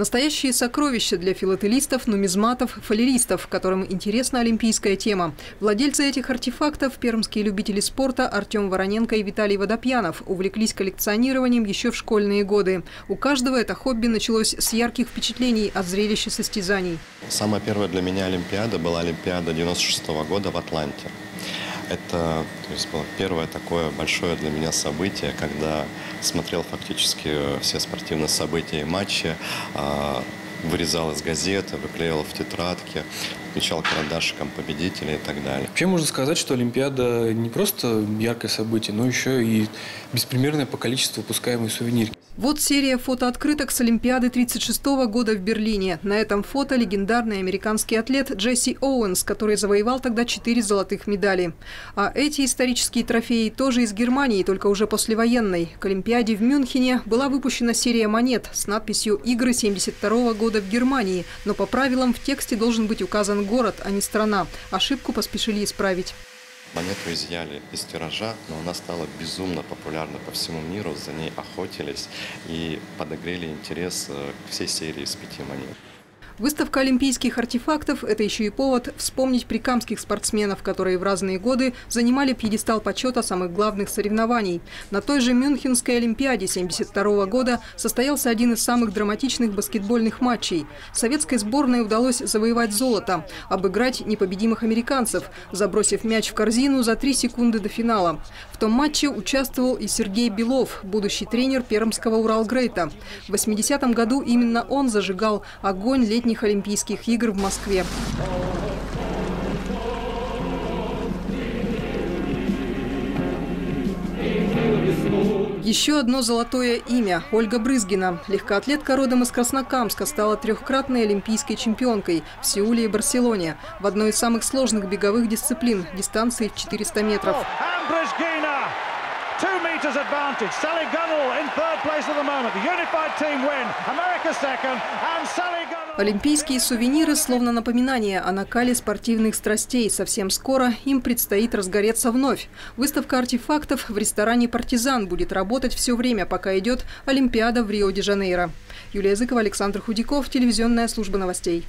Настоящие сокровища для филателистов, нумизматов, фалеристов, которым интересна олимпийская тема. Владельцы этих артефактов, пермские любители спорта Артем Вороненко и Виталий Водопьянов, увлеклись коллекционированием еще в школьные годы. У каждого это хобби началось с ярких впечатлений от зрелища состязаний. Самая первая для меня Олимпиада была Олимпиада 96 -го года в Атланте. Это то есть, было первое такое большое для меня событие, когда смотрел фактически все спортивные события и матчи, а, вырезал из газеты, выклеивал в тетрадке, отмечал карандашиком победителей и так далее. Вообще можно сказать, что Олимпиада не просто яркое событие, но еще и беспримерное по количеству выпускаемой сувенирки. Вот серия фотооткрыток с Олимпиады 1936 года в Берлине. На этом фото легендарный американский атлет Джесси Оуэнс, который завоевал тогда четыре золотых медали. А эти исторические трофеи тоже из Германии, только уже послевоенной. К Олимпиаде в Мюнхене была выпущена серия монет с надписью «Игры 72 года в Германии», но по правилам в тексте должен быть указан город, а не страна. Ошибку поспешили исправить. Монету изъяли из тиража, но она стала безумно популярна по всему миру, за ней охотились и подогрели интерес э, к всей серии из пяти монет. Выставка олимпийских артефактов – это еще и повод вспомнить прикамских спортсменов, которые в разные годы занимали пьедестал почета самых главных соревнований. На той же Мюнхенской Олимпиаде 1972 года состоялся один из самых драматичных баскетбольных матчей. Советской сборной удалось завоевать золото, обыграть непобедимых американцев, забросив мяч в корзину за три секунды до финала. В том матче участвовал и Сергей Белов, будущий тренер пермского Уралгрейта. В 80-м году именно он зажигал огонь летней летних Олимпийских игр в Москве. Еще одно золотое имя – Ольга Брызгина. Легкоатлетка родом из Краснокамска стала трехкратной олимпийской чемпионкой в Сеуле и Барселоне в одной из самых сложных беговых дисциплин – дистанции в 400 метров. Two meters advantage. Sally Gunnell in third place at the moment. The unified team win. America second. And Sally Gunnell... Олимпийские сувениры словно напоминание о накале спортивных страстей. Совсем скоро им предстоит разгореться вновь. Выставка артефактов в ресторане «Партизан» будет работать все время, пока идет Олимпиада в Рио-де-Жанейро. Юлия Языкова, Александр Худяков, телевизионная служба новостей.